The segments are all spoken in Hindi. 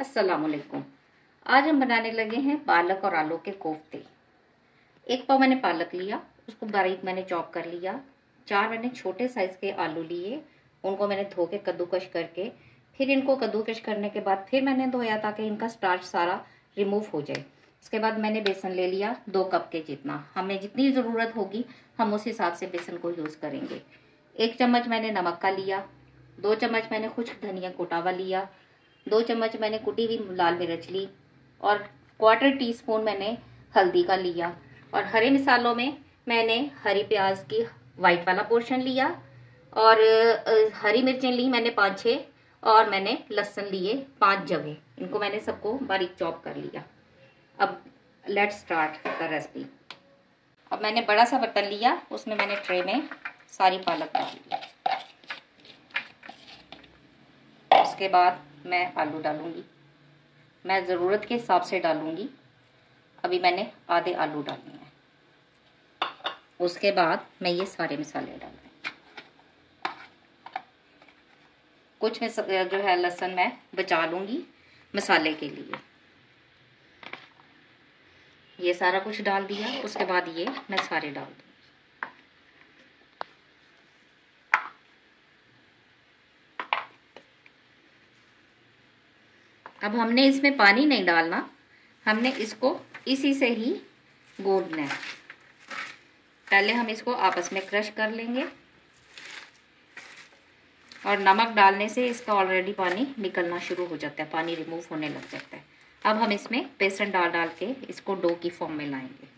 अस्सलाम वालेकुम आज हम बनाने लगे हैं पालक और आलू के कोफ्ते। एक पाव मैंने पालक लिया, उसको बारीक मैंने चॉप कर लिया। चार मैंने छोटे साइज़ के आलू लिए, उनको मैंने धो के कद्दूकश करके, फिर इनको कद्दूकश करने के बाद फिर मैंने धोया ताकि इनका स्टार्च सारा रिमूव हो जाए। उसके बाद मैंने बेसन ले लिया, दो कप के जितना। हमें जितनी ज़रूरत होगी, हम उस हिसाब से बेसन को यूज़ करेंगे। एक चम्मच मैंने नमक का लिया दो चम्मच मैंने खुश्क धनिया कुटावा लिया, दो चम्मच मैंने कुटी हुई लाल मिर्च ली और क्वार्टर टी स्पून मैंने हल्दी का लिया और हरे मिसालों में मैंने हरी प्याज की वाइट वाला पोर्शन लिया और हरी मिर्चें ली मैंने पाँच छः और मैंने लहसन लिए पाँच जगह इनको मैंने सबको बारीक चॉप कर लिया। अब लेट स्टार्ट द रेसिपी अब मैंने बड़ा सा बर्तन लिया, उसमें मैंने ट्रे में सारी पालक डाल ली उसके बाद मैं आलू डालूँगी। मैं ज़रूरत के हिसाब से डालूँगी। अभी मैंने आधे आलू डालने हैं। उसके बाद मैं ये सारे मसाले डाल कुछ में जो है लहसन मैं बचा लूँगी मसाले के लिए। ये सारा कुछ डाल दिया, उसके बाद ये मैं सारे डाल दूँ अब हमने इसमें पानी नहीं डालना, हमने इसको इसी से ही गूंदना है। पहले हम इसको आपस में क्रश कर लेंगे और नमक डालने से इसका ऑलरेडी पानी निकलना शुरू हो जाता है, पानी रिमूव होने लग जाता है। अब हम इसमें बेसन डाल डाल के इसको डो की फॉर्म में लाएँगे।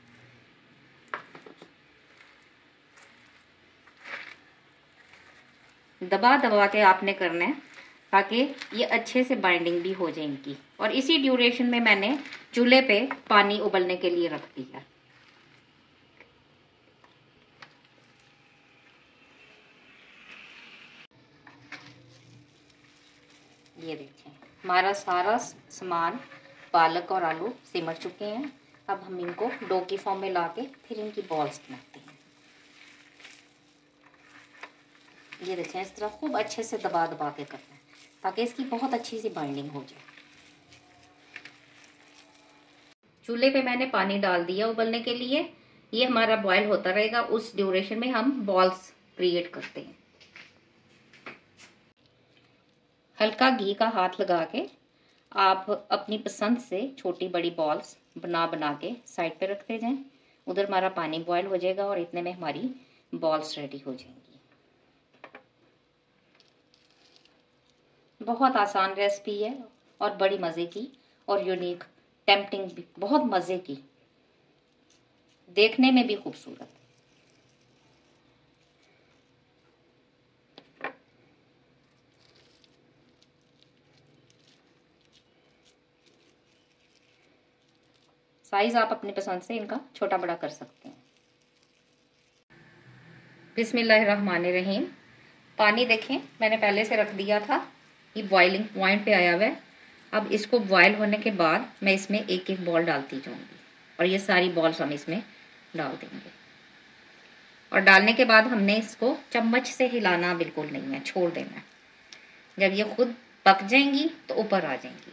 दबा दबा के आपने करना है। ताकि ये अच्छे से बाइंडिंग भी हो जाए इनकी। और इसी ड्यूरेशन में मैंने चूल्हे पे पानी उबलने के लिए रख दिया। ये देखिए, हमारा सारा सामान, पालक और आलू सिमट चुके हैं। अब हम इनको डो की फॉर्म में ला के फिर इनकी बॉल्स बनाते हैं। ये देखें इस तरह खूब अच्छे से दबा दबा के करते है। ताकि इसकी बहुत अच्छी सी बाइंडिंग हो जाए। चूल्हे पे मैंने पानी डाल दिया उबलने के लिए। ये हमारा बॉयल होता रहेगा। उस ड्यूरेशन में हम बॉल्स क्रिएट करते हैं। हल्का घी का हाथ लगा के आप अपनी पसंद से छोटी बड़ी बॉल्स बना बना के साइड पे रखते जाएँ। उधर हमारा पानी बॉयल हो जाएगा और इतने में हमारी बॉल्स रेडी हो जाएँगी। बहुत आसान रेसिपी है और बड़ी मज़े की और यूनिक टेम्पटिंग भी, बहुत मज़े की। देखने में भी खूबसूरत। साइज़ आप अपनी पसंद से इनका छोटा बड़ा कर सकते हैं। बिस्मिल्लाहिर्रहमानिर्रहीम। पानी देखें, मैंने पहले से रख दिया था। ये बॉइलिंग पॉइंट पे आया हुआ है। अब इसको बॉयल होने के बाद मैं इसमें एक एक बॉल डालती जाऊँगी और ये सारी बॉल्स हम इसमें डाल देंगे। और डालने के बाद हमने इसको चम्मच से हिलाना बिल्कुल नहीं है, छोड़ देना है। जब ये खुद पक जाएँगी तो ऊपर आ जाएँगी।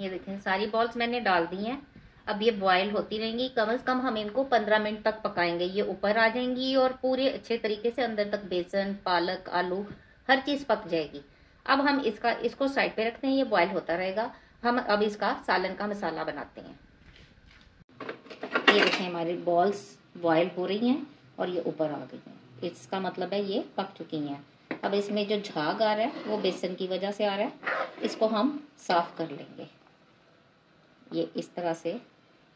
ये देखें, सारी बॉल्स मैंने डाल दी हैं। अब ये बॉयल होती रहेंगी, कम से कम हम इनको पंद्रह मिनट तक पकाएँगे। ये ऊपर आ जाएँगी और पूरे अच्छे तरीके से अंदर तक बेसन, पालक, आलू, हर चीज़ पक जाएगी। अब हम इसका, इसको साइड पे रखते हैं, ये बॉयल होता रहेगा। हम अब इसका सालन का मसाला बनाते हैं। ये देखें, हमारी बॉल्स बॉयल हो रही हैं और ये ऊपर आ गई हैं। इसका मतलब है ये पक चुकी हैं। अब इसमें जो झाग आ रहा है, वो बेसन की वजह से आ रहा है। इसको हम साफ़ कर लेंगे। ये इस तरह से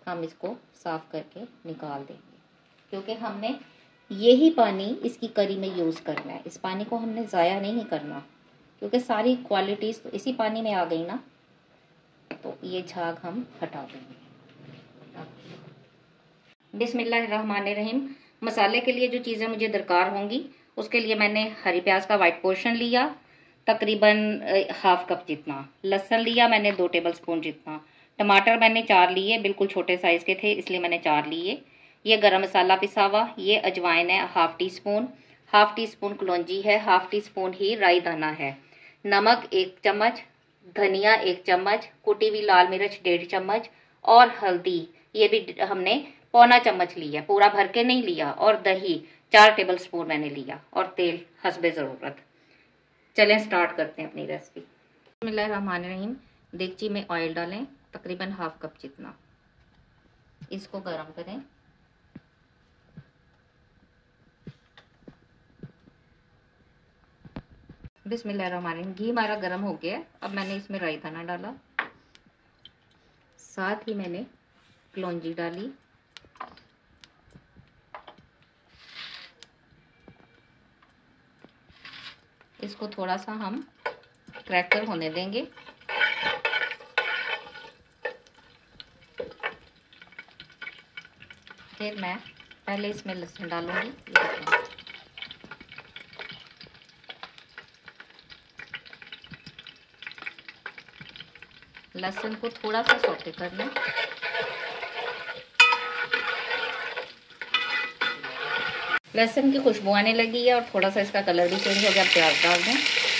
हम इसको साफ़ करके निकाल देंगे। क्योंकि हमने यही पानी इसकी करी में यूज़ करना है। इस पानी को हमने ज़ाया नहीं करना। क्योंकि सारी क्वालिटीज़ तो इसी पानी में आ गई ना तो ये झाग हम हटा देंगे। बिस्मिल्लाहिर्रहमानिर्रहीम। मसाले के लिए जो चीज़ें मुझे दरकार होंगी, उसके लिए मैंने हरी प्याज का वाइट पोर्शन लिया, तकरीबन हाफ़ कप जितना। लहसन लिया मैंने दो टेबल स्पून जितना। टमाटर मैंने चार लिए, बिल्कुल छोटे साइज़ के थे, इसलिए मैंने चार लिए। ये गरम मसाला पिसा हुआ ये अजवाइन है half teaspoon half teaspoon कलौजी है हाफ़ टी स्पून ही राई दाना है। नमक एक चम्मच, धनिया एक चम्मच, कुटी हुई लाल मिर्च डेढ़ चम्मच और हल्दी, ये भी हमने पौना चम्मच लिया, पूरा भर के नहीं लिया और दही चार टेबल स्पून मैंने लिया और तेल हसबे ज़रूरत। चलें स्टार्ट करते हैं अपनी रेसिपी रहीम देगची में ऑयल डालें। तकरीबन हाफ़ कप जितना। इसको गर्म करें। बिस्मिल्लाहिर्रहमानिर्रहीम। घी हमारा गर्म हो गया। अब मैंने इसमें राई दाना डाला। साथ ही मैंने कलौजी डाली। इसको थोड़ा सा हम क्रैकर होने देंगे। फिर मैं पहले इसमें लहसुन डालूँगी लहसुन को थोड़ा सा सौते कर लें लहसुन की खुशबू आने लगी है और थोड़ा सा इसका कलर भी चेंज हो गया, प्याज डाल दें।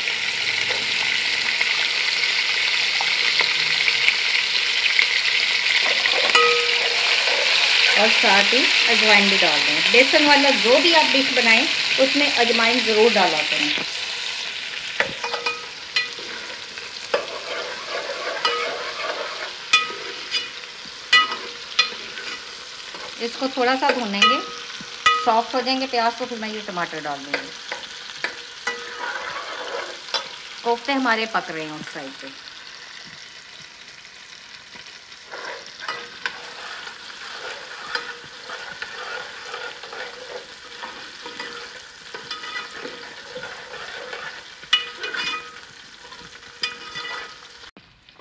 और साथ ही अजवाइन भी डाल दें। बेसन वाला जो भी आप डिश बनाएँ, उसमें अजवाइन ज़रूर डाला करें। इसको थोड़ा सा भूनेंगे। सॉफ्ट हो जाएँगे प्याज तो फिर मैं ये टमाटर डाल दूँगी। कोफ्ते हमारे पक रहे हैं उस साइड पे।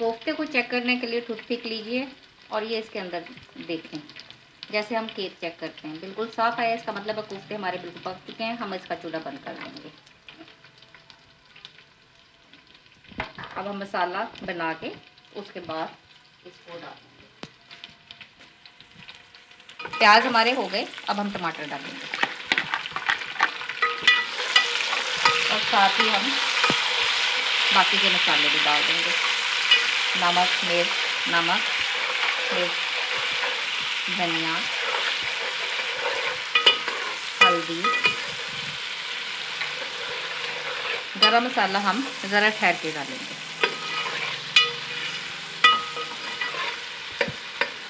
कोफ्ते को चेक करने के लिए टूथपिक लीजिए और ये इसके अंदर देखें। जैसे हम केक चेक करते हैं। बिल्कुल साफ़ आया, इसका मतलब है कोफ्ते हमारे बिल्कुल पक चुके हैं, हम इसका चूल्हा बंद कर देंगे। अब हम मसाला बना के उसके बाद इसको डालेंगे। प्याज हमारे हो गए, अब हम टमाटर डालेंगे। और साथ ही हम बाकी के मसाले भी डाल देंगे। नमक, मिर्च नमक, मिर्च, धनिया, हल्दी। गरम मसाला हम ज़रा ठहर के डालेंगे।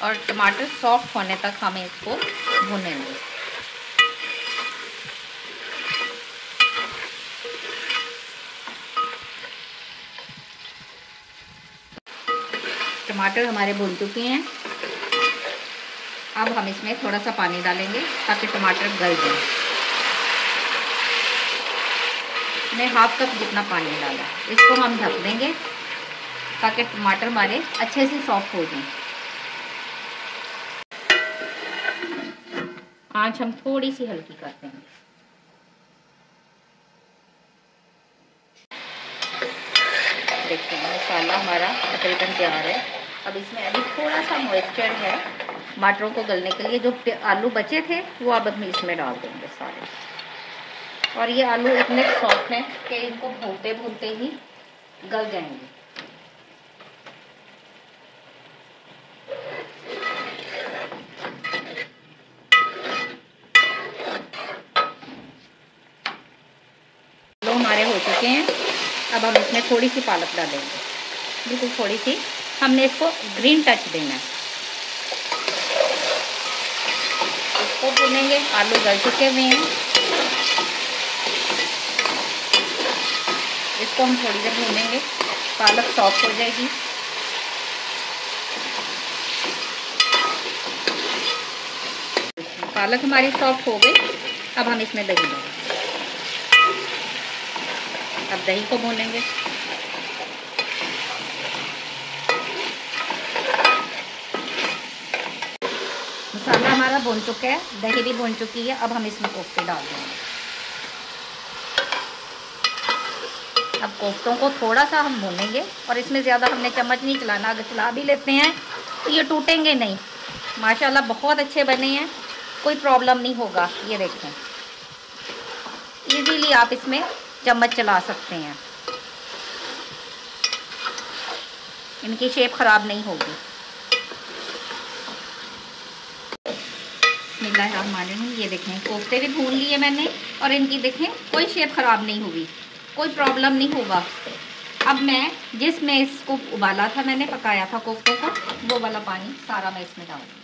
और टमाटर सॉफ्ट होने तक हमें इसको भुनेंगे। टमाटर हमारे भुन चुके हैं। अब हम इसमें थोड़ा सा पानी डालेंगे ताकि टमाटर गल जाए। मैंने हाफ़ कप जितना पानी डाला इसको हम ढक देंगे ताकि टमाटर हमारे अच्छे से सॉफ्ट हो जाए। आँच हम थोड़ी सी हल्की कर देंगे देखते हैं, मसाला हमारा तकरीबन तैयार है। अब इसमें अभी थोड़ा सा मॉइस्चर है। मटरों को गलने के लिए जो आलू बचे थे, वो अब हम इसमें डाल देंगे सारे। और ये आलू इतने सॉफ्ट हैं कि इनको भूनते भूनते ही गल जाएँगे। हमारे हो चुके हैं। अब हम इसमें थोड़ी सी पालक डालेंगे। बिल्कुल थोड़ी सी हमने इसको ग्रीन टच देना है। इसको भूनेंगे, आलू गल चुके हुए हैं। इसको हम थोड़ी देर भूनेंगे, पालक सॉफ्ट हो जाएगी। पालक हमारी सॉफ्ट हो गई अब हम इसमें दही डालेंगे। अब दही को भूनेंगे। मसाला भुन चुका है, दही भी भुन चुकी है, अब हम इसमें कोफ्ते डाल देंगे। अब कोफ्तों को थोड़ा सा हम भूनेंगे और इसमें ज़्यादा हमने चम्मच नहीं चलाना, अगर चला भी लेते हैं तो ये टूटेंगे नहीं। माशाल्लाह बहुत अच्छे बने हैं, कोई प्रॉब्लम नहीं होगा, ये देखें। इजीली आप इसमें चम्मच चला सकते हैं। इनकी शेप ख़राब नहीं होगी। ये देखें, कोफ्ते भी भून लिए मैंने और इनकी देखें, कोई शेप ख़राब नहीं हुई कोई प्रॉब्लम नहीं होगा। अब मैं जिसमें इसको उबाला था मैंने, पकाया था कोफ्तों को, वो वाला पानी सारा मैं इसमें डालूँगी।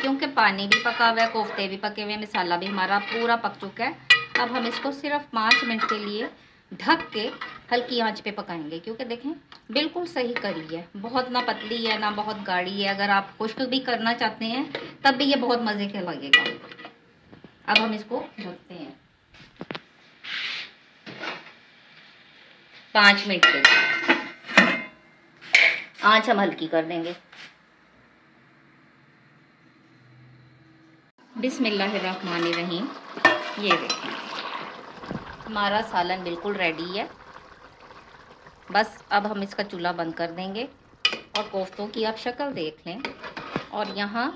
क्योंकि पानी भी पका हुआ है, कोफ्ते भी पके हुए हैं, मसाला भी हमारा पूरा पक चुका है अब हम इसको सिर्फ़ पाँच मिनट के लिए ढक के हल्की आँच पे पकाएँगे, क्योंकि देखें, बिल्कुल सही करी है। बहुत ना पतली है, ना बहुत गाढ़ी है। अगर आप खुश्क भी करना चाहते हैं, तब भी ये बहुत मज़े के लगेगा। अब हम इसको ढकते हैं। पाँच मिनट के आँच हम हल्की कर देंगे। बिस्मिल्लाहिर्रहमानिर्रहीम। ये देखें। हमारा सालन बिल्कुल रेडी है। बस अब हम इसका चूल्हा बंद कर देंगे और कोफ्तों की आप शक्ल देख लें। और यहाँ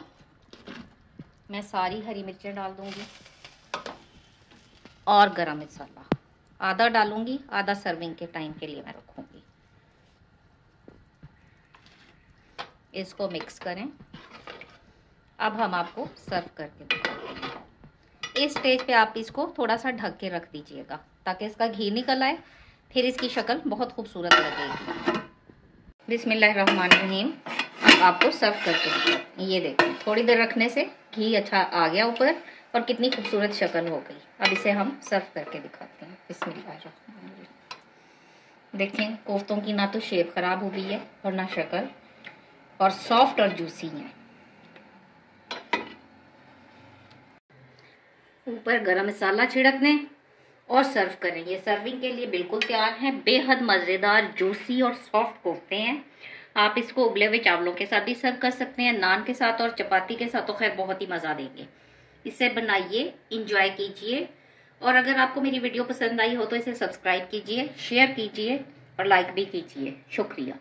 मैं सारी हरी मिर्चें डाल दूँगी और गरम मसाला। आधा डालूँगी, आधा सर्विंग के टाइम के लिए मैं रखूँगी। इसको मिक्स करें। अब हम आपको सर्व करके हैं इस स्टेज पे आप इसको थोड़ा सा ढक के रख दीजिएगा, ताकि इसका घी निकल आए, फिर इसकी शक्ल बहुत खूबसूरत लगेगी। बिस्मिल्लाहिर्रहमानिर्रहीम, अब आपको सर्व करते हैं ये देखें थोड़ी देर रखने से घी अच्छा आ गया ऊपर, और कितनी खूबसूरत शक्ल हो गई। अब इसे हम सर्व करके दिखाते हैं। बिस्मिल्लाहिर्रहमानिर्रहीम। देखें कोफ्तों की ना तो शेप ख़राब हो गई है, और ना शक्ल, और सॉफ्ट और जूसी है। ऊपर गरम मसाला छिड़क दें और सर्व करें। ये सर्विंग के लिए बिल्कुल तैयार है। बेहद मज़ेदार जूसी और सॉफ्ट कोफ्ते हैं। आप इसको उबले हुए चावलों के साथ भी सर्व कर सकते हैं। नान के साथ और चपाती के साथ तो खैर बहुत ही मज़ा देंगे। इसे बनाइए इंजॉय कीजिए। और अगर आपको मेरी वीडियो पसंद आई हो तो इसे सब्सक्राइब कीजिए शेयर कीजिए और लाइक भी कीजिए। शुक्रिया।